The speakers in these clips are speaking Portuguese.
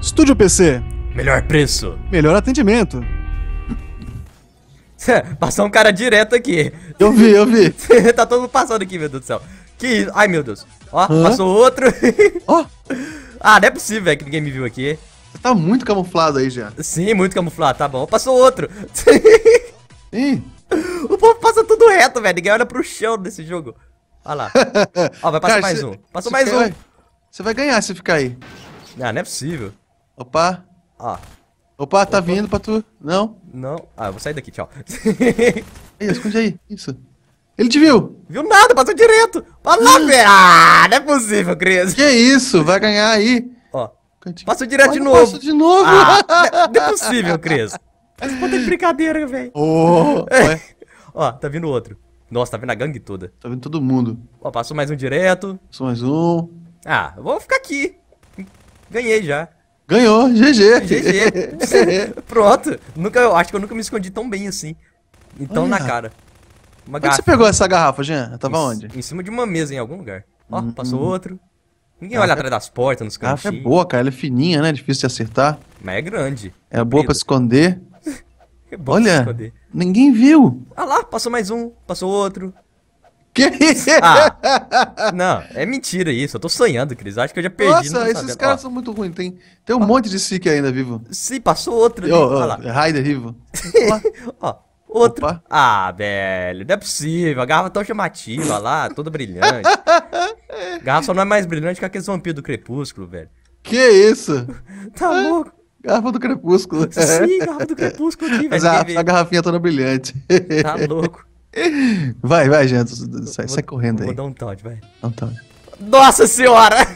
Estúdio PC. Melhor preço. Melhor atendimento. Passou um cara direto aqui. Eu vi, eu vi. tá todo mundo passando aqui, meu Deus do céu. Que isso? Ai, meu Deus. Ó, Hã? passou outro. Ó, ah, não é possível, velho, que ninguém me viu aqui. você tá muito camuflado aí já. Sim, muito camuflado, tá bom. Passou outro. O povo passa tudo reto, velho. Ninguém olha pro chão desse jogo. Olha lá. Ó, vai passar Cara, mais cê- um. Passou mais vai- um. Você vai ganhar se ficar aí. Ah, não é possível. Opa, Ó, opa, tá vindo pra tu. Não? não. Ah, eu vou sair daqui, tchau. Aí, esconde aí. Isso. Ele te viu. Viu nada, passou direto. Olha lá, velho. Ah, não é possível, Cris. Que isso? Vai ganhar aí. Ó, passou direto de novo. Passou de novo. Ah, não não é possível, Cris. Essa puta de brincadeira, velho. Oh, ué, Ó, tá vindo outro. Nossa, tá vindo a gangue toda. tá vendo todo mundo. Ó, passou mais um direto. Só mais um. Ah, vou ficar aqui. Ganhei já. Ganhou, GG. GG. Pronto. Nunca, eu acho que eu nunca me escondi tão bem assim. Então Olha. na cara. Uma Onde você pegou essa garrafa, Jean? Ela Tava em, onde? Em cima de uma mesa em algum lugar. Ó, Hum, passou outro. Ninguém olha é- atrás das portas, nos A garrafa é cantinhos. boa, cara. Ela é fininha, né? Difícil de acertar. Mas é grande. É boa pra esconder. É pra se Olha, esconder. ninguém viu. Ah lá, passou mais um, passou outro. Que isso? Ah, não, é mentira isso. Eu tô sonhando, Cris. Acho que eu já perdi. Nossa, esses sabendo. caras Ó, são muito ruins. Tem, tem um monte de Sik ainda vivo. Sim, passou outro lá. Raider vivo. Ó, outro. Opa. Ah, velho, não é possível. A garrafa tão chamativa olha lá, toda brilhante. A garrafa só não é mais brilhante que aqueles vampiros do crepúsculo, velho. Que isso? Tá louco? Garrafa do crepúsculo. Sim, garrafa do crepúsculo aqui, Mas velho. a, ninguém a vê. garrafinha toda brilhante. Tá louco. Vai, vai, Jean. Sai, Vou- sai correndo Vou aí. dar um toque, vai. Não, tá. Nossa senhora!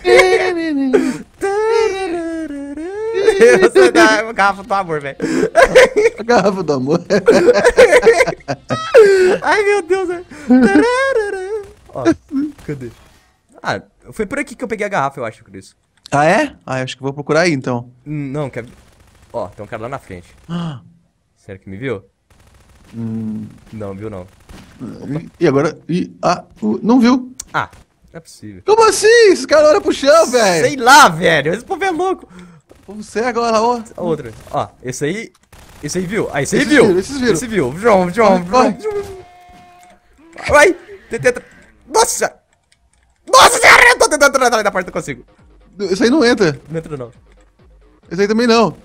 Dá uma garrafa do amor, velho. A garrafa do amor. Ai, meu Deus, velho. Ó, cadê? Ah, foi por aqui que eu peguei a garrafa, eu acho, Cris. ah, é? Ah, acho que vou procurar aí, então. Não, quer... Ó, tem um cara lá na frente. Ah, Será que me viu? Hum, Não, viu não. e agora? E, ah, não viu? Ah, não é possível. Como assim? Esse cara olha pro chão, velho. Sei lá, velho. Esse povo é louco. Você agora, ó. Outra. Ó, esse aí. Esse aí viu? Ah, esse aí viu. esses viram. Esse viu. João, João, Vai, João. Vai. Tenta. Nossa. Nossa senhora. Eu tô tentando entrar da porta, não consigo. Esse aí não entra. Não entra não. Esse aí também não.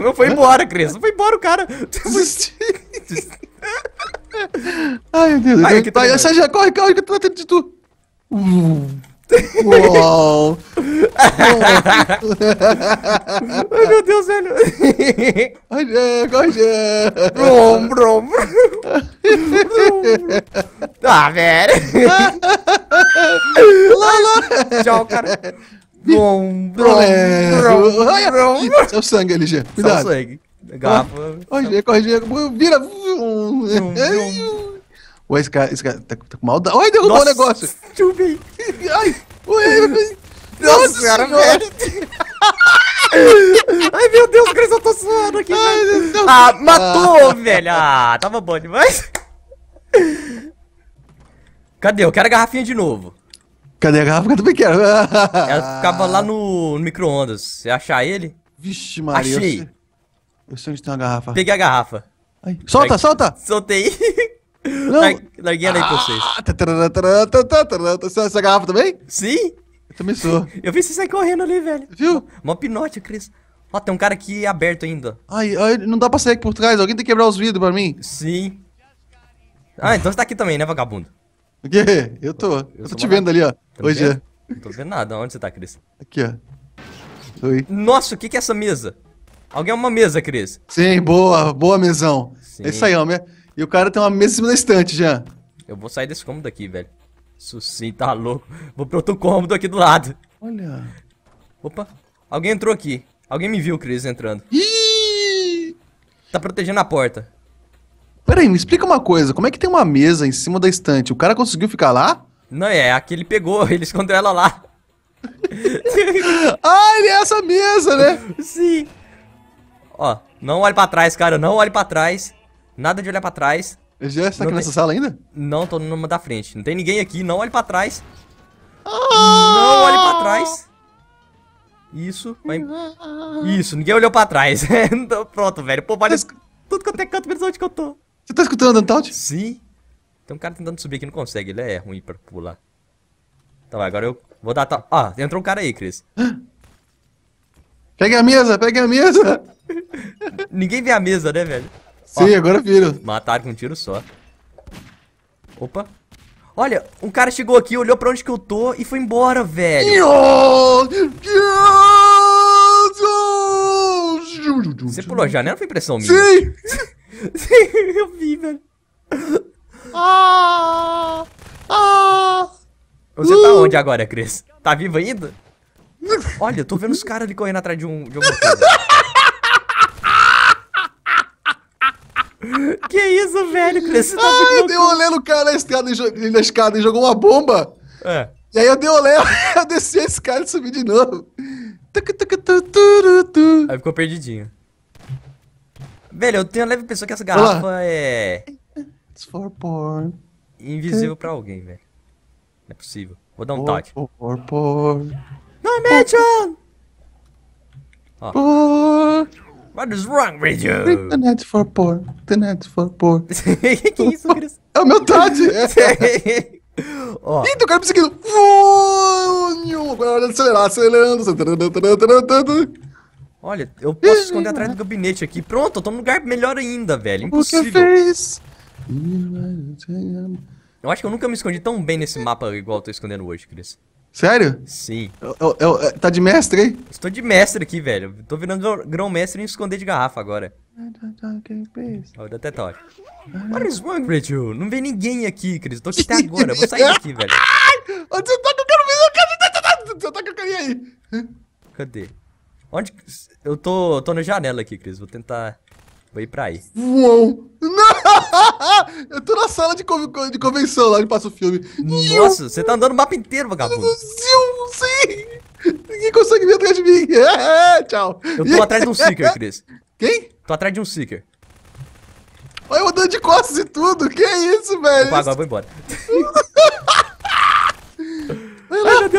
Não foi embora, Cris. Não foi embora o cara. Desisti. Ai, meu Deus. Ai, aqui não. sai já, corre, corre, que eu tô batendo de tu. Uau. Ai, meu Deus, velho. Corre, Jean. Brum, brum. Ah, velho. Lá, lá. Tchau, cara. Brum, brum, brum, brum. Ih, Seu sangue ali, Jean. Só Cuidado. sangue. Garrafa. Corre, corre. Vira. Ué, esse cara, esse cara tá, tá com maldade. Ai, derrubou o negócio. Chuvei. Ai, ué. Nossa senhora, velho. Ai, meu Deus, Cris, eu tô suando aqui. Ai, velho. Deus. Ah, matou, velho. Ah, tava bom demais. Cadê? Eu quero a garrafinha de novo. Cadê a garrafa que eu também quero? Ela ficava lá no, no micro-ondas. Você achar ele? Vixe, Maria. Achei. Eu sei, eu sei onde tem uma garrafa. Peguei a garrafa. Ai, solta, Ai. solta! Soltei. Não. Lar- Larguei ela aí pra vocês. Ah, tatarã, tatarã, tatarã, tatarã. Essa essa garrafa também? Sim? Eu também sou. Eu vi você sair correndo ali, velho. Viu? Mó pinote, Cris. Ó, tem um cara aqui aberto ainda. Ai, ai, não dá pra sair aqui por trás. Alguém tem que quebrar os vidros pra mim. Sim. Ah, então você tá aqui também, né, vagabundo? O quê? Eu tô. Eu, tô sou te vendo ali, ó. Tá Hoje é. Não tô vendo nada. Onde você tá, Cris? Aqui, ó. Oi. Nossa, o que que é essa mesa? Alguém é uma mesa, Cris. Sim, boa, boa mesão. Sim. É isso aí, ó. E o cara tem uma mesa em cima da estante já. Eu vou sair desse cômodo aqui, velho. Isso sim, tá louco. Vou pro outro cômodo aqui do lado. Olha. Opa. Alguém entrou aqui. Alguém me viu, Cris, entrando. Ih! Tá protegendo a porta. Peraí, me explica uma coisa. Como é que tem uma mesa em cima da estante? O cara conseguiu ficar lá? Não, é, aqui ele pegou, ele escondeu ela lá. Ah, ele é essa mesa, né? Sim. Ó, não olhe pra trás, cara. Não olhe pra trás. Nada de olhar pra trás. Já está aqui Não nessa tem- sala ainda? Não, tô numa da frente. Não tem ninguém aqui. Não olhe pra trás. Não olhe pra trás. Isso, vai... Isso, ninguém olhou pra trás. Então, Pronto, velho. Pô, olha tudo quanto é canto menos onde que eu tô. Você tá escutando Untaut? Sim. Tem um cara tentando subir aqui, não consegue. Ele é ruim pra pular. Então, agora eu vou dar... tal- Ah, entrou um cara aí, Cris. Pegue a mesa, pegue a mesa. Ninguém vê a mesa, né, velho? Sim, agora vira. Mataram com um tiro só. Opa. Olha, um cara chegou aqui, olhou pra onde que eu tô e foi embora, velho. Você pulou a janela ou foi impressão minha? Sim! eu vi, velho. Ah! Ah! Você tá onde agora, Cris? Tá vivo ainda? Olha, eu tô vendo os caras ali correndo atrás de um de alguma coisa. que isso, velho, Cris? Tá Ah, eu dei um olé no cara na escada, e na escada e jogou uma bomba. É. E aí eu dei um olé, eu desci a escada e subi de novo. Aí ficou perdidinho. Velho, eu tenho a leve impressão que essa garrafa é It's for porn. invisível pra alguém, velho. Não é possível. Vou dar um touch. For, for, porn. Dimension! Porn. What is wrong with you? The net for porn. The net for porn. que isso, Cris? É o meu. É. Ó, tem um cara me seguindo. Agora acelerar, acelerando. Olha, eu posso esconder atrás do gabinete aqui. Pronto, eu tô num lugar melhor ainda, velho. O que Impossível. fez? Eu acho que eu nunca me escondi tão bem nesse mapa igual eu tô escondendo hoje, Cris. Sério? Sim. Eu- eu- eu- é, tá de mestre, hein? Estou de mestre aqui, velho. Tô virando grão- grão-mestre em esconder de garrafa agora. Ó, deu até toque. What is wrong with you? Não vem ninguém aqui, Cris. Tô aqui até agora. Eu vou sair daqui, velho. Onde você tá eu quero ver? Eu quero- Você tá que eu queria aí. Cadê? Onde. Eu tô, tô na janela aqui, Cris. Vou tentar. Vou ir pra aí. Uou. Não! Eu tô na sala de, conven- de convenção lá onde passa o filme. Nossa, você tá andando o mapa inteiro, vagabundo. Sim! Ninguém consegue vir atrás de mim. É, tchau. Eu tô atrás de um Seeker, Cris. Quem? Tô atrás de um Seeker. Olha eu andando de costas e tudo. Que isso, velho? Opa, agora vou embora.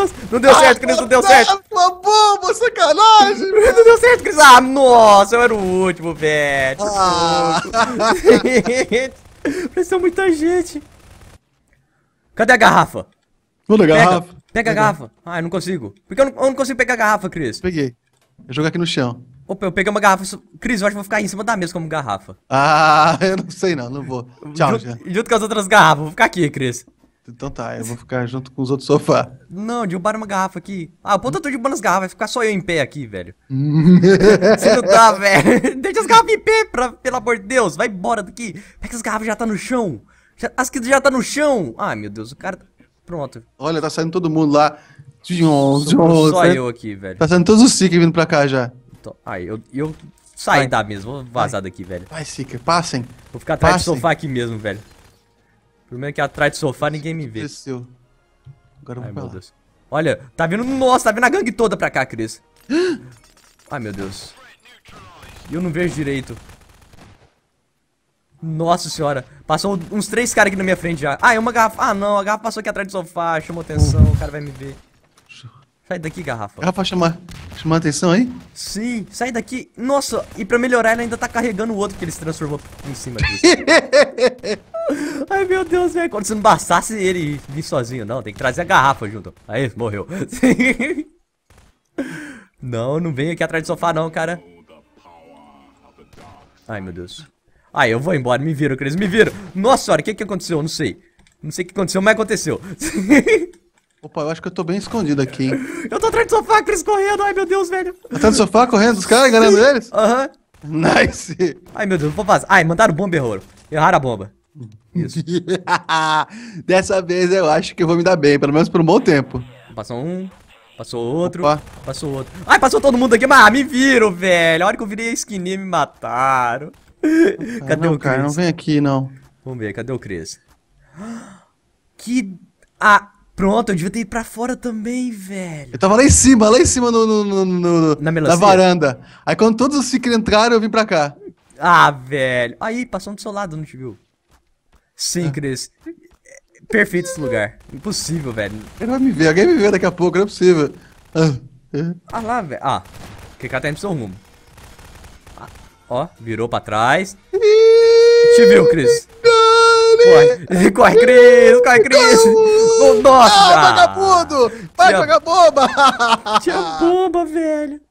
Deus. Não deu certo, Cris. Não deu certo. Uma bomba, sacanagem. Não deu certo, Cris. Ah, nossa, eu era o último, velho. Ah. Pareceu muita gente. Cadê a garrafa? Na Pega, garrafa. pega a garrafa. Ah, eu não consigo. Por que eu não, eu não consigo pegar a garrafa, Cris? Peguei. Eu jogo aqui no chão. Opa, eu peguei uma garrafa. Cris, eu acho que vou ficar aí em cima da mesa como garrafa. Ah, eu não sei não, não vou. Tchau, junto, já. junto com as outras garrafas. Vou ficar aqui, Cris. Então tá, eu vou ficar junto com os outros sofá. Não, derrubaram uma garrafa aqui. Ah, o ponto eu tô derrubando as garrafas. Vai ficar só eu em pé aqui, velho. Você não tá, velho. Deixa as garrafas em pé, pra, pelo amor de Deus. Vai embora daqui. Pega as garrafas já tá no chão. Já- as que já tá no chão. Ai, meu Deus, o cara... tá- Pronto. Olha, tá saindo todo mundo lá. Tchon, só tá- eu aqui, velho. Tá saindo todos os Seeker vindo pra cá já. Ai, eu, eu saí da mesa. Vou vazar daqui, velho. Vai, Seeker, passem. Vou ficar atrás do Passem. sofá aqui mesmo, velho. Primeiro que atrás do sofá ninguém me vê. Desceu. Agora eu Ai, vou pra meu lá. Deus. Olha, tá vindo. Nossa, tá vindo a gangue toda pra cá, Cris. Ai, meu Deus. E eu não vejo direito. Nossa senhora. Passou uns três caras aqui na minha frente já. Ah, é uma garrafa. Ah, não. A garrafa passou aqui atrás do sofá. Chamou atenção. O cara vai me ver. Sai daqui, garrafa. Garrafa chamar, chamar atenção aí? Sim, sai daqui. Nossa, e pra melhorar, ele ainda tá carregando o outro que ele se transformou em cima disso. Ai, meu Deus, velho. Quando se não bastasse ele vir sozinho, não. Tem que trazer a garrafa junto. Aí, morreu. não, não vem aqui atrás do sofá, não, cara. Ai, meu Deus. Ai, eu vou embora. Me viram, Cris. Me viram. Nossa senhora, o que que aconteceu? Eu Não sei. Não sei o que aconteceu, mas aconteceu. Opa, eu acho que eu tô bem escondido aqui, hein? eu tô atrás do sofá, Cris, correndo. Ai, meu Deus, velho. Tá no sofá correndo os caras, enganando eles? Aham. Nice! Ai, meu Deus, vou vazar. Ai, mandaram bomba, erraram. Erraram a bomba. Isso. Dessa vez eu acho que eu vou me dar bem, pelo menos por um bom tempo. Passou um, passou outro, Opa. passou outro. Ai, passou todo mundo aqui, mas me viram, velho. A hora que eu virei a esquininha, me mataram. Cadê não, o cara, Cris? não vem aqui, não. Vamos ver, cadê o Cris? Que... Ah, pronto, eu devia ter ido pra fora também, velho. Eu tava lá em cima, lá em cima no, no- no- Na na varanda. Aí quando todos os Seeker entraram, eu vim pra cá. Ah, velho. Aí, passou do seu lado, não te viu? Sim. Cris. Perfeito esse lugar. Impossível, velho. Ele vai me ver, alguém me vê daqui a pouco, não é possível. Ah, Ah lá, velho. Ah, que cara tá indo pro seu rumo. Ah, ó, virou pra trás. Te viu, Cris. Corre, corre, Cris, corre, Cris. Nossa, Ah, vagabundo! Vai jogar bomba! Tinha bomba, velho.